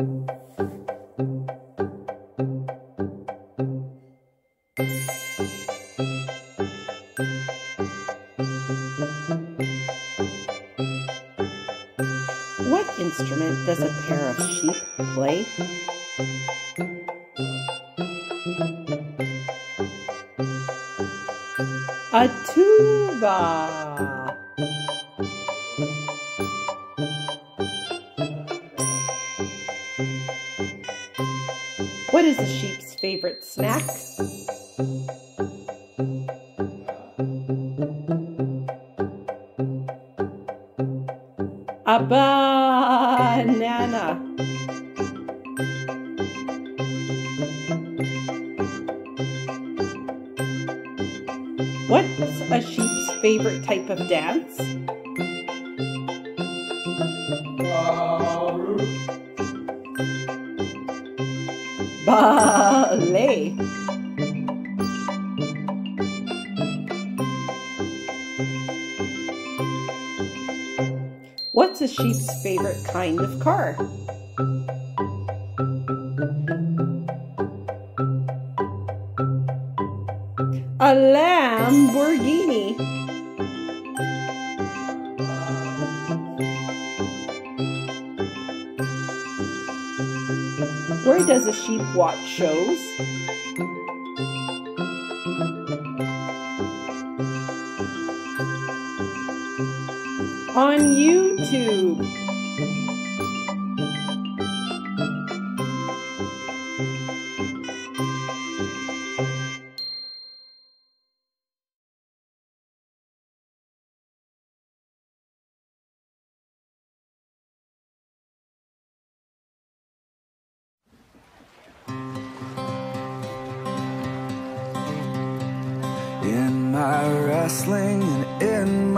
What instrument does a pair of sheep play? A tuba. What is a sheep's favorite snack? A banana. What's a sheep's favorite type of dance? What's a sheep's favorite kind of car? A Lamborghini. Where does a sheep watch shows? On YouTube. In my wrestling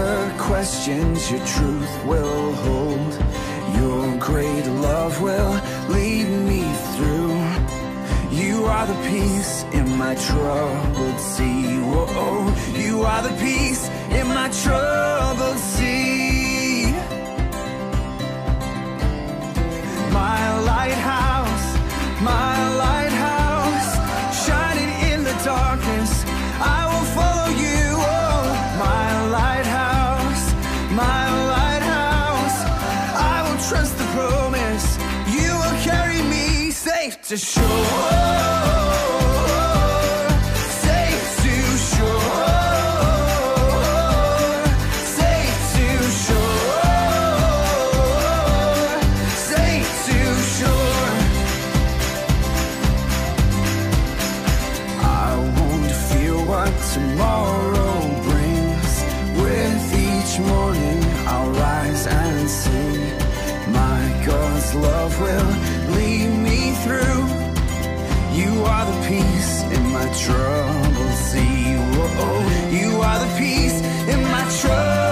The questions, your truth will hold. Your great love will lead me through. You are the peace in my troubled sea. Whoa, you are the peace in my troubled sea. My lighthouse, my to shore. Are the peace in my troubled sea. Whoa, you are the peace in my troubled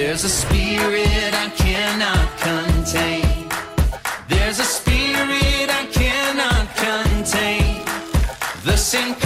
There's a spirit I cannot contain. There's a spirit I cannot contain. The same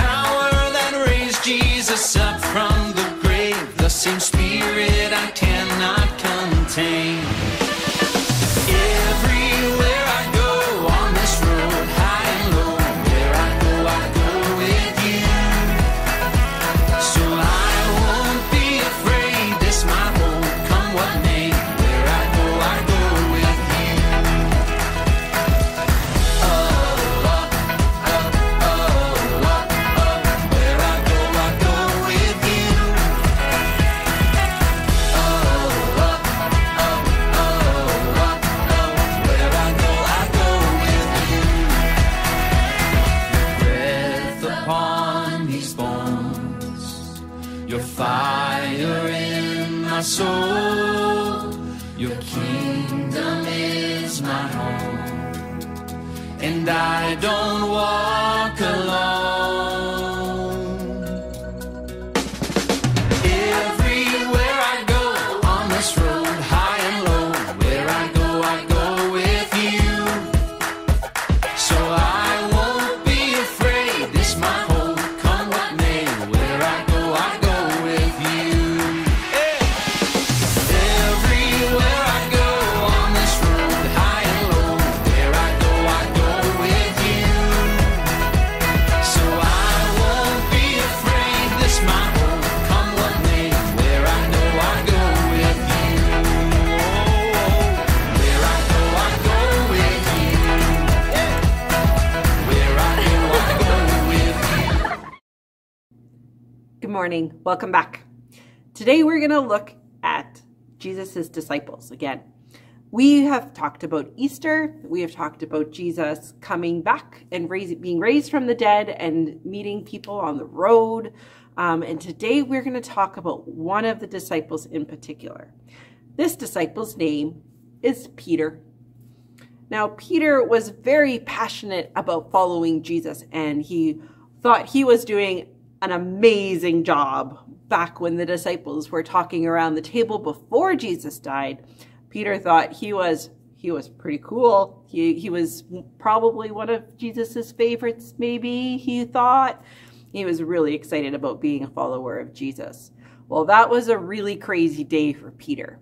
morning. Welcome back. Today we're going to look at Jesus' disciples again. We have talked about Easter. We have talked about Jesus coming back and raising, being raised from the dead and meeting people on the road. Um, and today we're going to talk about one of the disciples in particular. This disciple's name is Peter. Now, Peter was very passionate about following Jesus, and he thought he was doing an amazing job back when the disciples were talking around the table before Jesus died. Peter thought he was he was pretty cool. He he was probably one of Jesus's favorites maybe, he thought. He was really excited about being a follower of Jesus. Well, that was a really crazy day for Peter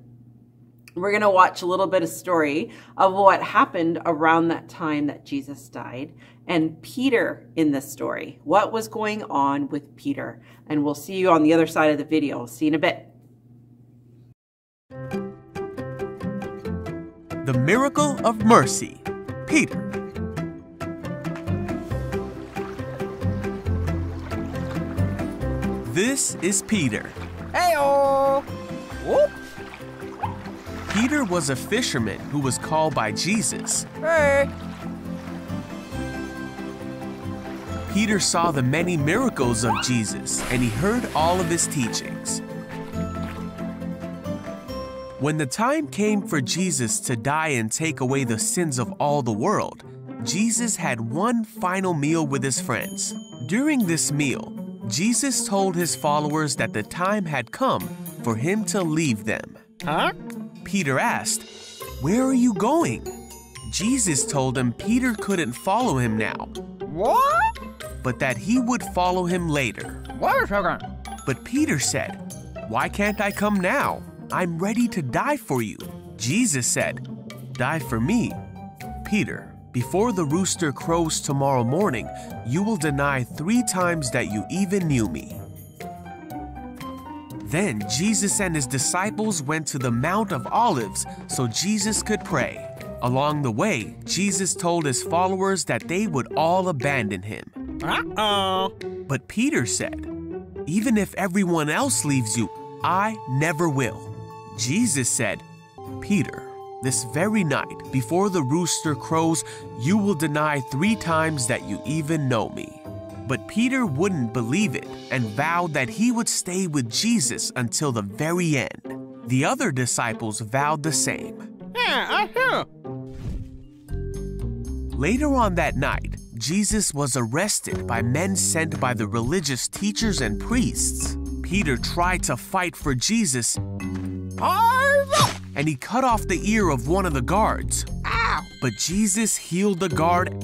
we're going to watch a little bit of story of what happened around that time that Jesus died and Peter in this story. What was going on with Peter? And we'll see you on the other side of the video. See you in a bit. The Miracle of Mercy, Peter. This is Peter. Heyo! Whoop! Peter was a fisherman who was called by Jesus. Hey! Peter saw the many miracles of Jesus and he heard all of his teachings. When the time came for Jesus to die and take away the sins of all the world, Jesus had one final meal with his friends. During this meal, Jesus told his followers that the time had come for him to leave them. Huh? Peter asked, Where are you going? Jesus told him Peter couldn't follow him now, What? but that he would follow him later. Wait a second. But Peter said, Why can't I come now? I'm ready to die for you. Jesus said, Die for me. Peter, before the rooster crows tomorrow morning, you will deny three times that you even knew me. Then Jesus and his disciples went to the Mount of Olives so Jesus could pray. Along the way, Jesus told his followers that they would all abandon him. Uh-oh. But Peter said, Even if everyone else leaves you, I never will. Jesus said, Peter, this very night, before the rooster crows, you will deny three times that you even know me. But Peter wouldn't believe it and vowed that he would stay with Jesus until the very end. The other disciples vowed the same. Yeah. Later on that night, Jesus was arrested by men sent by the religious teachers and priests. Peter tried to fight for Jesus, and he cut off the ear of one of the guards. But Jesus healed the guard?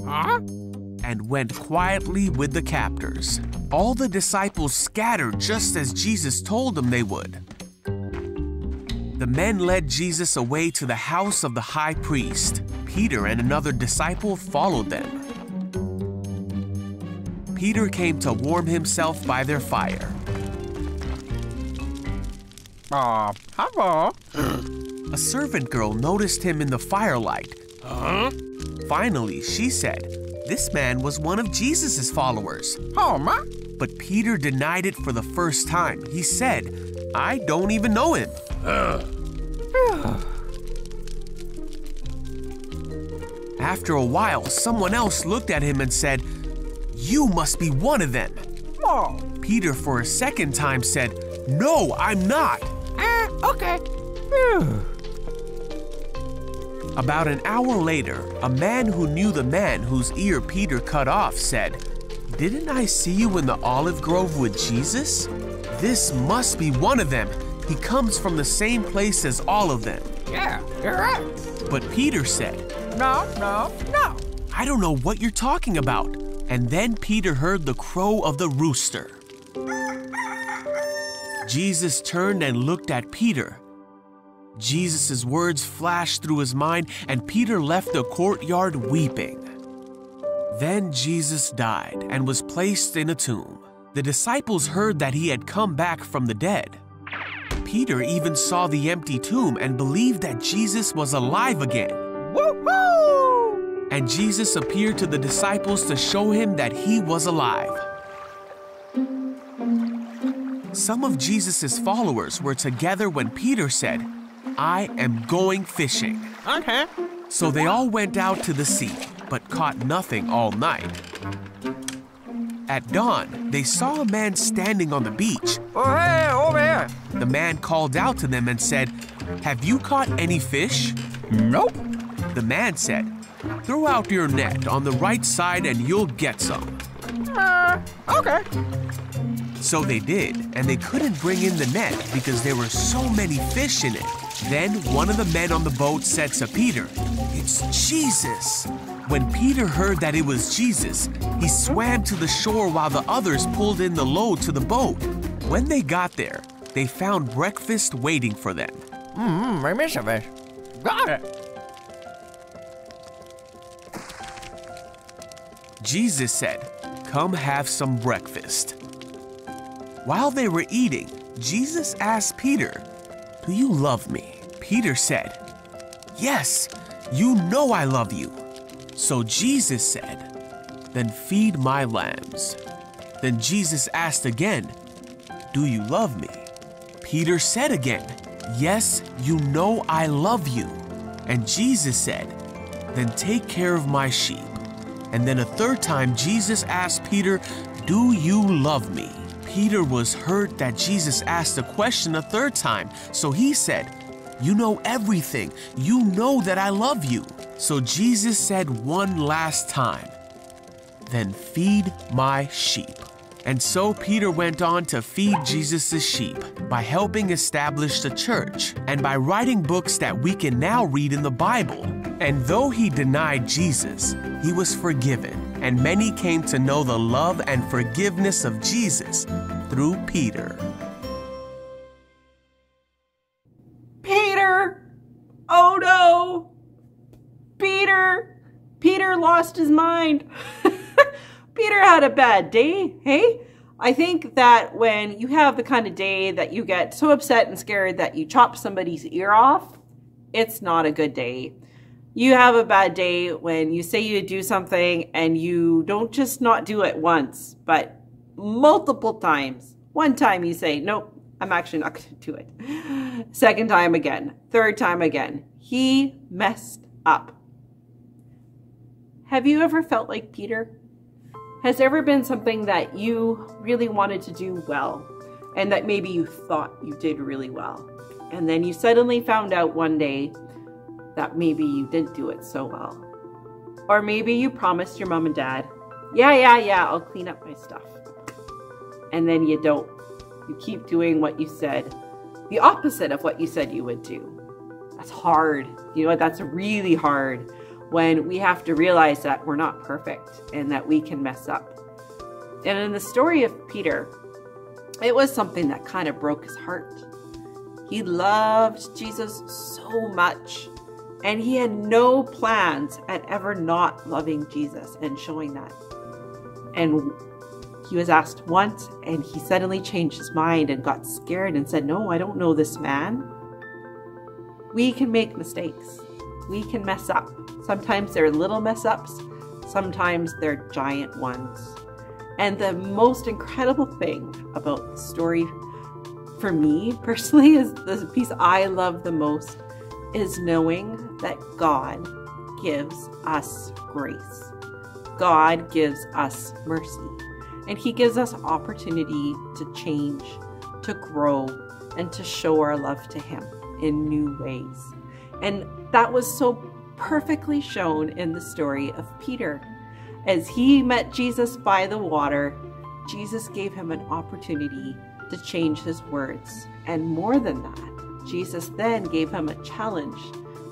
And went quietly with the captors. All the disciples scattered just as Jesus told them they would. The men led Jesus away to the house of the high priest. Peter and another disciple followed them. Peter came to warm himself by their fire. Uh, hello. A servant girl noticed him in the firelight. Huh? Finally, she said, This man was one of Jesus' followers. Oh, ma? But Peter denied it for the first time. He said, I don't even know him. After a while, someone else looked at him and said, You must be one of them. Whoa. Peter, for a second time, said, No, I'm not. Ah, okay. About an hour later, a man who knew the man whose ear Peter cut off said, Didn't I see you in the olive grove with Jesus? This must be one of them. He comes from the same place as all of them. Yeah, you're right. But Peter said, No, no, no. I don't know what you're talking about. And then Peter heard the crow of the rooster. Jesus turned and looked at Peter. Jesus' words flashed through his mind, and Peter left the courtyard weeping. Then Jesus died and was placed in a tomb. The disciples heard that he had come back from the dead. Peter even saw the empty tomb and believed that Jesus was alive again. Woohoo! And Jesus appeared to the disciples to show him that he was alive. Some of Jesus' followers were together when Peter said, I am going fishing. Okay. So they all went out to the sea, but caught nothing all night. At dawn, they saw a man standing on the beach. Oh, hey, over here. The man called out to them and said, Have you caught any fish? Nope. The man said, Throw out your net on the right side and you'll get some. Uh, okay. So they did, and they couldn't bring in the net because there were so many fish in it. Then one of the men on the boat said to Peter, It's Jesus. When Peter heard that it was Jesus, he swam to the shore while the others pulled in the load to the boat. When they got there, they found breakfast waiting for them. Mm-hmm, I miss a fish. Got it. Jesus said, Come have some breakfast. While they were eating, Jesus asked Peter, Do you love me? Peter said, Yes, you know I love you. So Jesus said, Then feed my lambs. Then Jesus asked again, Do you love me? Peter said again, Yes, you know I love you. And Jesus said, Then take care of my sheep. And then a third time, Jesus asked Peter, Do you love me? Peter was hurt that Jesus asked the question a third time, so he said, You know everything. You know that I love you. So Jesus said one last time, Then feed my sheep. And so Peter went on to feed Jesus' sheep by helping establish the church and by writing books that we can now read in the Bible. And though he denied Jesus, he was forgiven, and many came to know the love and forgiveness of Jesus through Peter. Peter! Oh no! Peter! Peter lost his mind. Peter had a bad day, hey? I think that when you have the kind of day that you get so upset and scared that you chop somebody's ear off, it's not a good day. You have a bad day when you say you do something and you don't just not do it once, but multiple times. One time you say, nope, I'm actually not going to do it. Second time again. Third time again. He messed up. Have you ever felt like Peter? Has there ever been something that you really wanted to do well and that maybe you thought you did really well? And then you suddenly found out one day that maybe you didn't do it so well. Or maybe you promised your mom and dad, yeah, yeah, yeah, I'll clean up my stuff. And then you don't. You keep doing what you said, the opposite of what you said you would do. That's hard. You know what? That's really hard when we have to realize that we're not perfect and that we can mess up. And in the story of Peter, it was something that kind of broke his heart. He loved Jesus so much, and he had no plans at ever not loving Jesus and showing that. And he was asked once, and he suddenly changed his mind and got scared and said, No, I don't know this man. We can make mistakes, we can mess up. Sometimes they're little mess ups, sometimes they're giant ones. And the most incredible thing about the story for me personally is the piece I love the most is knowing that God gives us grace. God gives us mercy. And He gives us opportunity to change, to grow, and to show our love to Him in new ways. And that was so perfectly shown in the story of Peter. As he met Jesus by the water, Jesus gave him an opportunity to change his words. And more than that, Jesus then gave him a challenge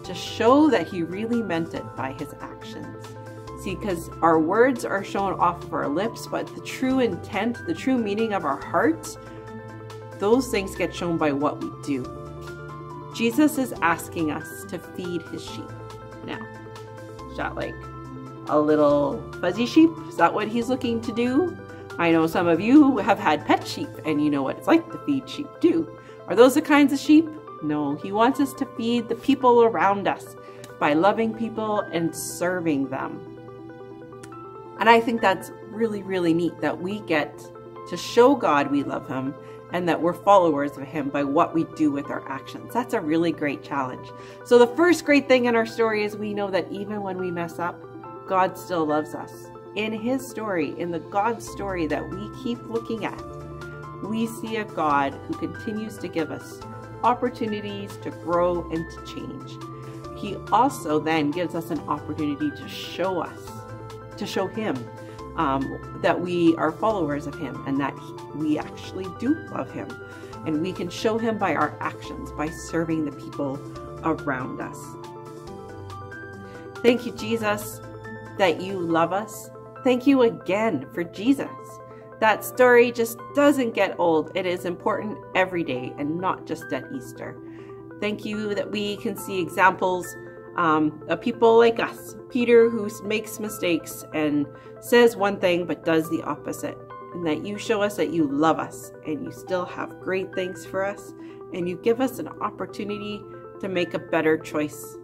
to show that he really meant it by his actions. See, because our words are shown off of our lips, but the true intent, the true meaning of our hearts, those things get shown by what we do. Jesus is asking us to feed his sheep now. Is that like a little fuzzy sheep? Is that what he's looking to do? I know some of you have had pet sheep and you know what it's like to feed sheep too. Are those the kinds of sheep? No, he wants us to feed the people around us by loving people and serving them. And I think that's really, really neat that we get to show God we love him and that we're followers of him by what we do with our actions. That's a really great challenge. So the first great thing in our story is we know that even when we mess up, God still loves us. In his story, in the God story that we keep looking at, we see a God who continues to give us opportunities to grow and to change. He also then gives us an opportunity to show us, to show him um, that we are followers of him and that we actually do love him. And we can show him by our actions, by serving the people around us. Thank you, Jesus, that you love us. Thank you again for Jesus. That story just doesn't get old. It is important every day and not just at Easter. Thank you that we can see examples um, people like us. Peter, who makes mistakes and says one thing but does the opposite. And that you show us that you love us and you still have great things for us and you give us an opportunity to make a better choice.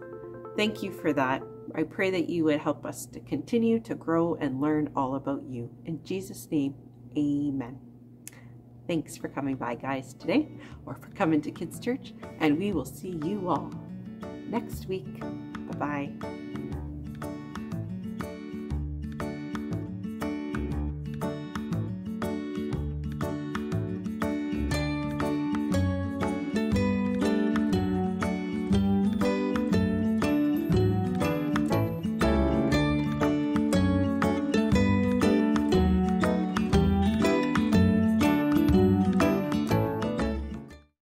Thank you for that. I pray that you would help us to continue to grow and learn all about you. In Jesus' name, amen. Thanks for coming by, guys, today, or for coming to Kids Church, and we will see you all next week. Bye bye.